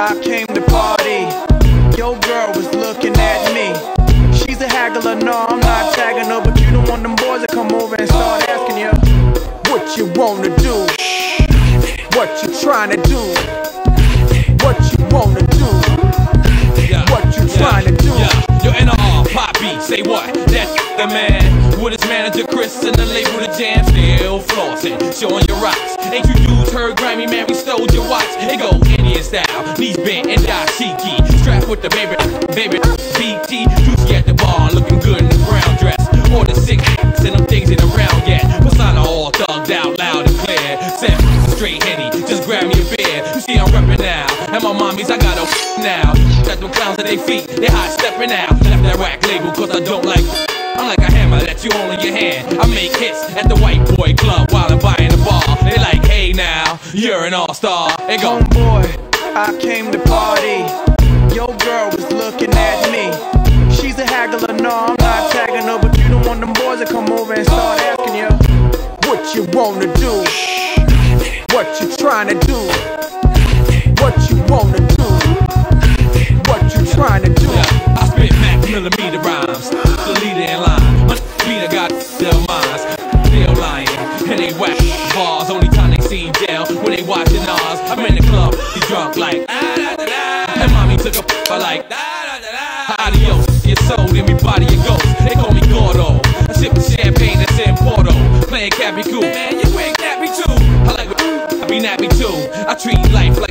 I came to party. Your girl was looking at me. She's a haggler, no, I'm not tagging her, but you don't want them boys to come over and start asking you what you wanna do, what you trying to do, what you wanna do, what you trying to do. Yeah, yo, NR, pop beat, say what? That's the man. With his manager Chris and the label The Jam, still flossing, showing your rocks. Ain't you dudes heard Grammy man, we stole your watch. It go Indian style, knees bent and dashiki. Strapped with the baby, baby, BT. Juicy at the bar, looking good in the brown dress. Or the sick and them things ain't around yet. Persona all thugged out, loud and clear. Seven straight henny, just grab me a beer. You see I'm reppin' now, and my mommies I got a now. Got them clowns at their feet, they hot stepping out. Left that whack label cause I don't like. I'm like a hammer that you hold in your hand. I make hits at the white boy club while I'm buying the bar. They like, hey now, you're an all star. They go, Homeboy, I came to party. Your girl was looking at me. She's a haggler, no, I'm not tagging her, but you don't want them boys to come over and start asking you what you wanna do, what you trying to do, what you wanna do, what you trying to do. I spit max millimeter rhymes. The leader in line. My I got their minds. Still lying, and they whack bars. Only time they see jail when they watching ours. I'm in the club, he drunk like. I like. Adios, your soul in me body and ghost. They call me Gordo. I sip champagne that's in Porto. Playing Cappy Cool. Man, you ain't nappy too. I like I be nappy too. I treat life like